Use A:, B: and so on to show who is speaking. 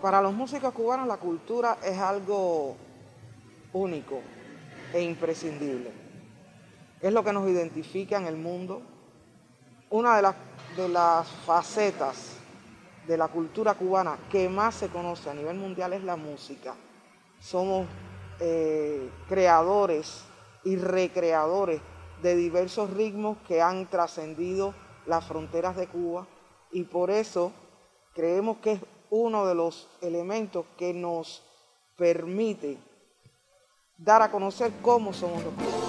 A: Para los músicos cubanos la cultura es algo único e imprescindible. Es lo que nos identifica en el mundo. Una de las, de las facetas de la cultura cubana que más se conoce a nivel mundial es la música. Somos eh, creadores y recreadores de diversos ritmos que han trascendido las fronteras de Cuba y por eso creemos que es uno de los elementos que nos permite dar a conocer cómo somos los cubanos.